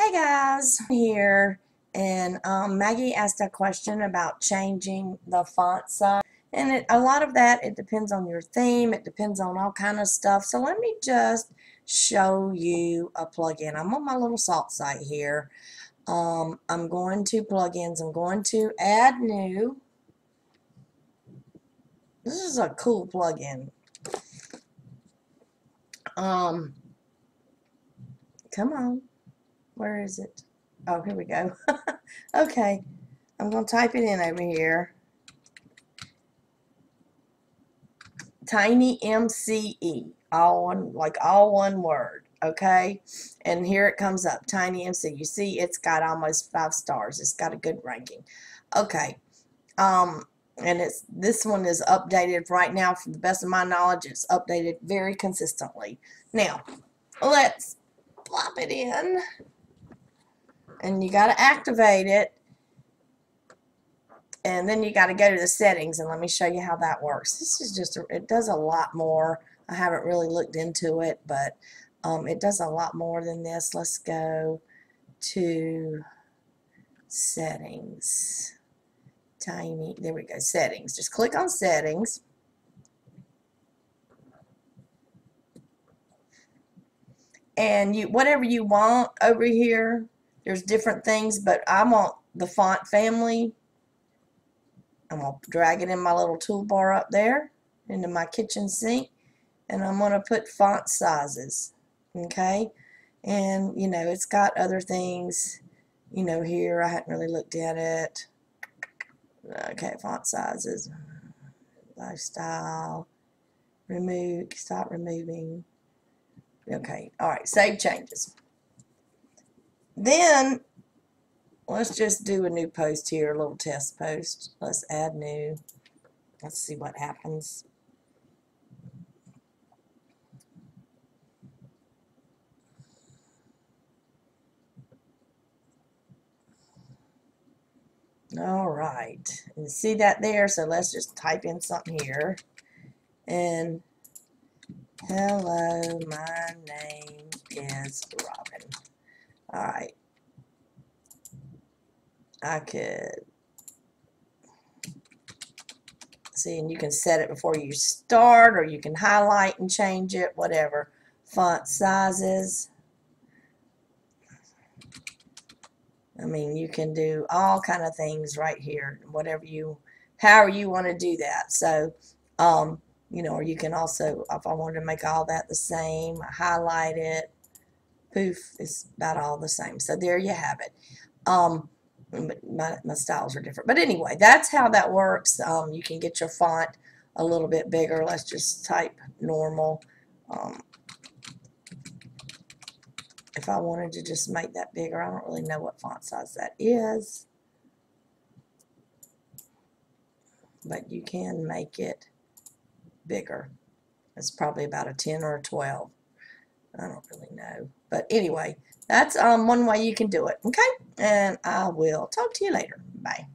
Hey guys, here. And um, Maggie asked a question about changing the font size. And it, a lot of that it depends on your theme. It depends on all kind of stuff. So let me just show you a plugin. I'm on my little salt site here. Um, I'm going to plugins. I'm going to add new. This is a cool plugin. Um come on where is it? Oh, here we go. okay. I'm going to type it in over here. Tiny MCE. All one, like all one word. Okay. And here it comes up. Tiny MC. You see, it's got almost five stars. It's got a good ranking. Okay. Um, and it's this one is updated right now from the best of my knowledge it's updated very consistently now let's plop it in and you got to activate it. And then you got to go to the settings and let me show you how that works. This is just a, it does a lot more. I haven't really looked into it but um, it does a lot more than this. Let's go to settings. Tiny there we go settings. Just click on settings. And you whatever you want over here there's different things, but I want the font family. I'm going to drag it in my little toolbar up there into my kitchen sink. And I'm going to put font sizes. Okay? And, you know, it's got other things, you know, here. I hadn't really looked at it. Okay, font sizes. Lifestyle. Remove. Stop removing. Okay. All right. Save changes. Then let's just do a new post here, a little test post. Let's add new. Let's see what happens. All right, see that there, so let's just type in something here. And hello, my name is Robin. All right. I could see, and you can set it before you start, or you can highlight and change it, whatever. Font sizes. I mean, you can do all kind of things right here, whatever you, however you want to do that. So, um, you know, or you can also, if I wanted to make all that the same, highlight it, poof is about all the same. So there you have it. Um, my, my styles are different. But anyway, that's how that works. Um, you can get your font a little bit bigger. Let's just type normal. Um, if I wanted to just make that bigger, I don't really know what font size that is. But you can make it bigger. It's probably about a 10 or a 12. I don't really know. But anyway, that's um, one way you can do it. Okay? And I will talk to you later. Bye.